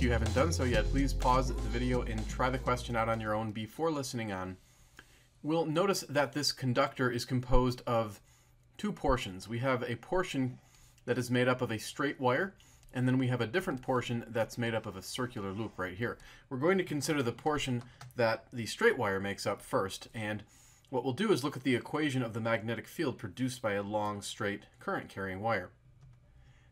if you haven't done so yet, please pause the video and try the question out on your own before listening on. We'll notice that this conductor is composed of two portions. We have a portion that is made up of a straight wire, and then we have a different portion that's made up of a circular loop right here. We're going to consider the portion that the straight wire makes up first, and what we'll do is look at the equation of the magnetic field produced by a long, straight, current-carrying wire.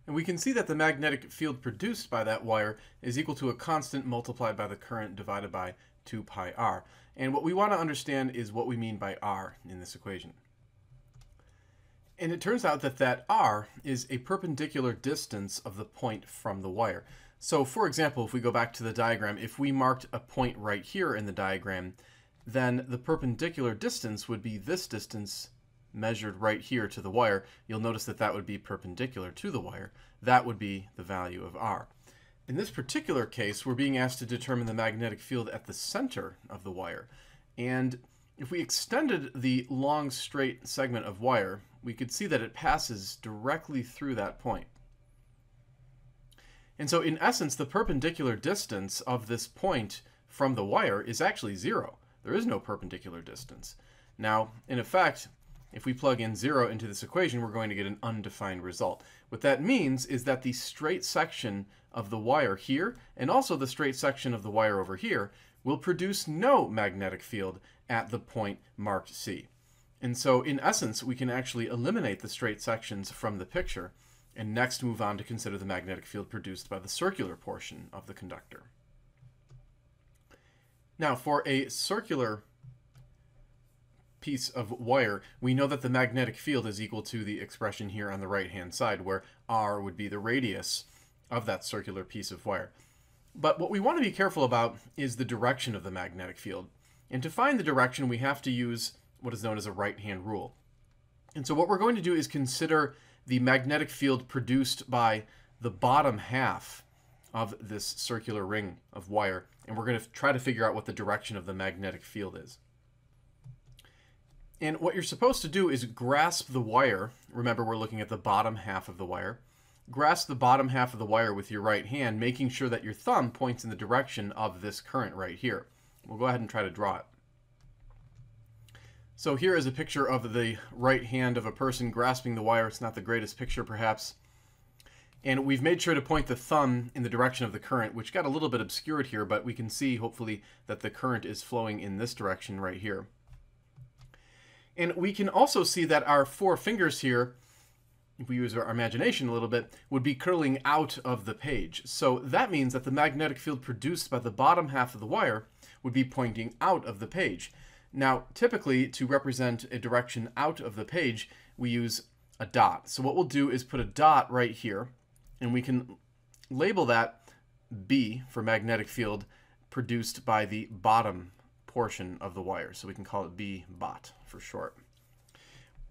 And we can see that the magnetic field produced by that wire is equal to a constant multiplied by the current divided by 2 pi r. And what we want to understand is what we mean by r in this equation. And it turns out that that r is a perpendicular distance of the point from the wire. So for example, if we go back to the diagram, if we marked a point right here in the diagram, then the perpendicular distance would be this distance measured right here to the wire, you'll notice that that would be perpendicular to the wire. That would be the value of R. In this particular case, we're being asked to determine the magnetic field at the center of the wire. And if we extended the long straight segment of wire, we could see that it passes directly through that point. And so in essence, the perpendicular distance of this point from the wire is actually zero. There is no perpendicular distance. Now, in effect, if we plug in 0 into this equation, we're going to get an undefined result. What that means is that the straight section of the wire here, and also the straight section of the wire over here, will produce no magnetic field at the point marked C. And so, in essence, we can actually eliminate the straight sections from the picture, and next move on to consider the magnetic field produced by the circular portion of the conductor. Now, for a circular piece of wire, we know that the magnetic field is equal to the expression here on the right-hand side, where r would be the radius of that circular piece of wire. But what we want to be careful about is the direction of the magnetic field. And to find the direction, we have to use what is known as a right-hand rule. And so what we're going to do is consider the magnetic field produced by the bottom half of this circular ring of wire, and we're going to try to figure out what the direction of the magnetic field is. And what you're supposed to do is grasp the wire. Remember, we're looking at the bottom half of the wire. Grasp the bottom half of the wire with your right hand, making sure that your thumb points in the direction of this current right here. We'll go ahead and try to draw it. So here is a picture of the right hand of a person grasping the wire. It's not the greatest picture, perhaps. And we've made sure to point the thumb in the direction of the current, which got a little bit obscured here, but we can see, hopefully, that the current is flowing in this direction right here. And we can also see that our four fingers here, if we use our imagination a little bit, would be curling out of the page. So that means that the magnetic field produced by the bottom half of the wire would be pointing out of the page. Now, typically, to represent a direction out of the page, we use a dot. So what we'll do is put a dot right here, and we can label that B for magnetic field produced by the bottom portion of the wire. So we can call it B bot for short.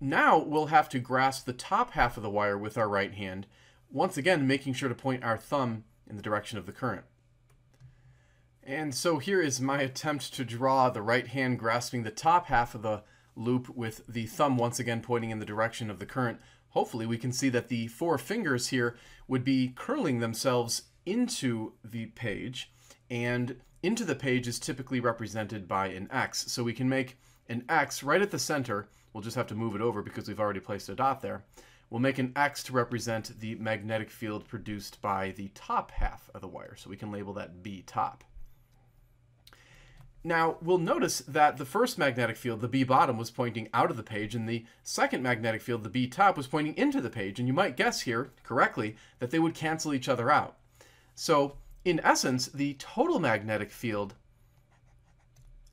Now we'll have to grasp the top half of the wire with our right hand, once again making sure to point our thumb in the direction of the current. And so here is my attempt to draw the right hand grasping the top half of the loop with the thumb once again pointing in the direction of the current. Hopefully we can see that the four fingers here would be curling themselves into the page and into the page is typically represented by an X. So we can make an X right at the center. We'll just have to move it over because we've already placed a dot there. We'll make an X to represent the magnetic field produced by the top half of the wire. So we can label that B top. Now, we'll notice that the first magnetic field, the B bottom, was pointing out of the page, and the second magnetic field, the B top, was pointing into the page. And you might guess here, correctly, that they would cancel each other out. So in essence, the total magnetic field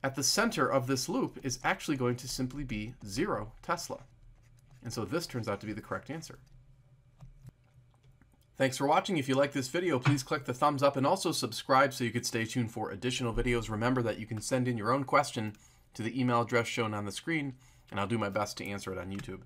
at the center of this loop is actually going to simply be zero Tesla. And so this turns out to be the correct answer. Thanks for watching. If you like this video, please click the thumbs up and also subscribe so you could stay tuned for additional videos. Remember that you can send in your own question to the email address shown on the screen, and I'll do my best to answer it on YouTube.